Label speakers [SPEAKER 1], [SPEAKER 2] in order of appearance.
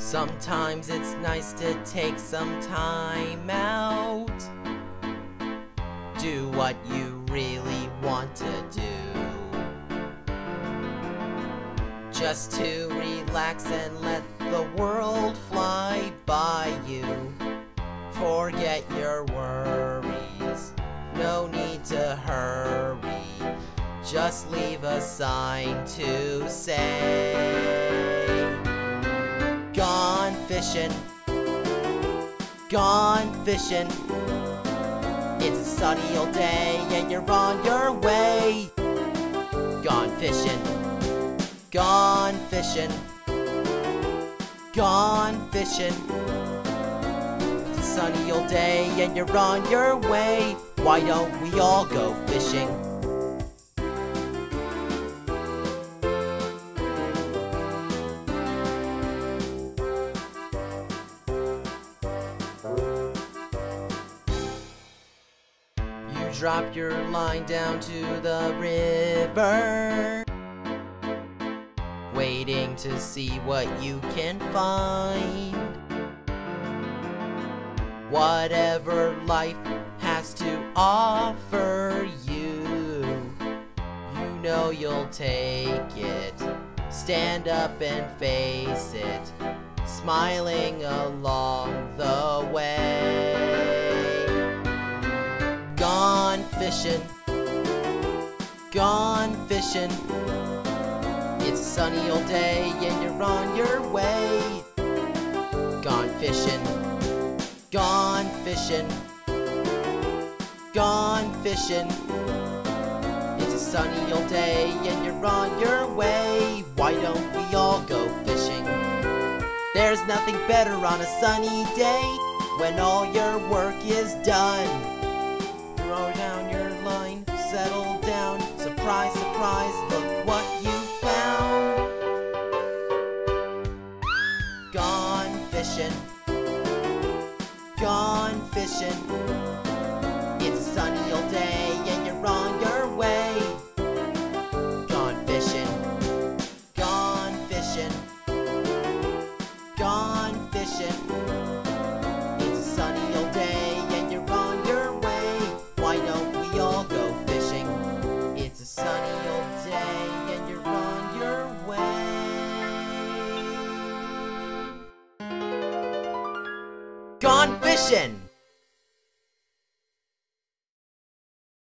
[SPEAKER 1] Sometimes it's nice to take some time out. Do what you really want to do. Just to relax and let the world fly by you. Forget your worries, no need to hurry. Just leave a sign to say fishing. Gone fishing. It's a sunny old day and you're on your way. Gone fishing. Gone fishing. Gone fishing. It's a sunny old day and you're on your way. Why don't we all go fishing? Drop your line down to the river. Waiting to see what you can find. Whatever life has to offer you You know you'll take it. Stand up and face it. Smiling along fishing. Gone fishing. It's a sunny old day and you're on your way. Gone fishing. Gone fishing. Gone fishing. It's a sunny old day and you're on your way. Why don't we all go fishing? There's nothing better on a sunny day When all your work is done. Throw down your Surprise, surprise, look what you found. Gone fishing. Gone fishing. It's sunny old day and you're on your way. Gone fishing. Gone fishing. Gone fishing Gone fishing!